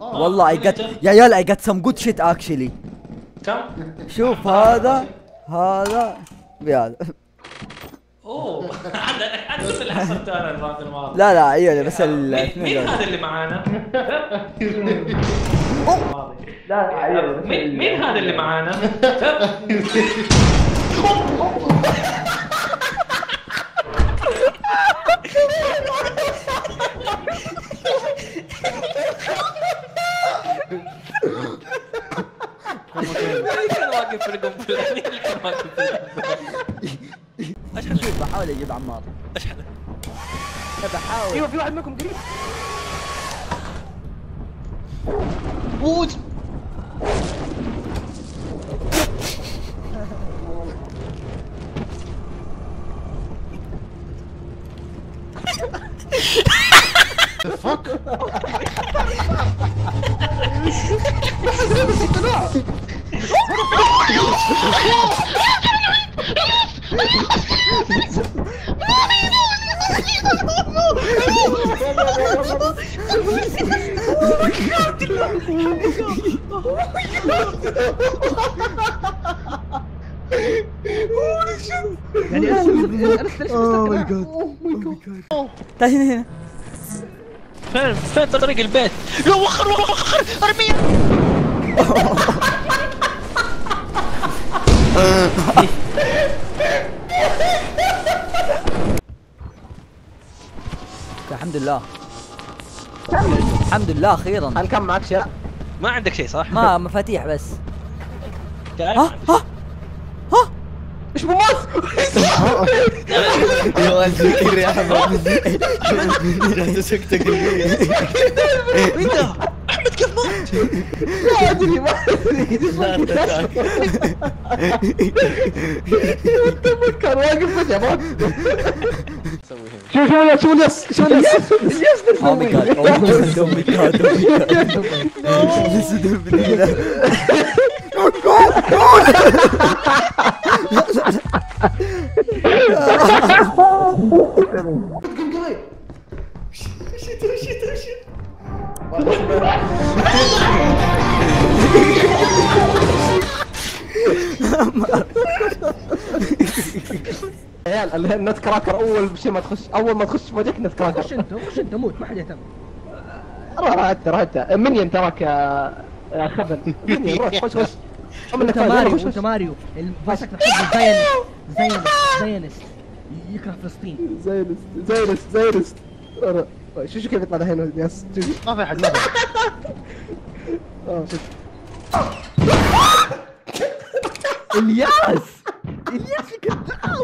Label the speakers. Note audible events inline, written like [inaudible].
Speaker 1: والله I got يا عيال I got some good shit actually
Speaker 2: كم؟
Speaker 1: شوف [laughs] هذا هذا بهذا
Speaker 2: أوه. هذا هذا اللي حصلته أنا ال round الماضي.
Speaker 1: لا لا أيوه بس
Speaker 2: مين
Speaker 1: الاثنين
Speaker 2: مين. هذا اللي معانا؟ [laughs]
Speaker 1: لا أيوه
Speaker 2: مين مين هذا اللي معانا؟ [laughs] مين كان؟
Speaker 1: شوف بحاول أجيب عمار أنا بحاول
Speaker 3: أيوه في واحد منكم قريب ارسل ارسل ارسل
Speaker 1: تعال هنا هنا
Speaker 2: فين فين طريق البيت؟ لا وخر وخر ارميه
Speaker 1: الحمد لله الحمد لله أخيرا
Speaker 3: هل كم معك شيء؟
Speaker 2: ما عندك شيء صح؟
Speaker 1: ما مفاتيح بس. ها ها ها
Speaker 3: إيش بموت؟
Speaker 4: يا ولد ذكر يا احمد سكتك
Speaker 2: ده؟ احمد كيف مات؟
Speaker 3: ما ادري ما ادري [laughs] [laughs] كان واقف فجأة موت شوف شوف شوف اليس شوف اليس اليس
Speaker 1: oh my god oh my god oh my god oh my god
Speaker 3: عيال اللي هي النت كراكر أول شيء ما تخش أول ما تخش وجهك نت كراكر.
Speaker 5: خش أنت خش أنت موت ما حد يهتم.
Speaker 3: روح روح أنت روح أنت. منين تراك يا خبل. منين روح خش خش. أنت
Speaker 5: ماريو. أنت ماريو. حق زين زين زينست يكره فلسطين.
Speaker 3: زينست زينست زينست. شو شو كيف يطلع ياس شو
Speaker 4: ما في أحد ما في
Speaker 3: آه، شوف.
Speaker 5: الياس! الياس كذاب والله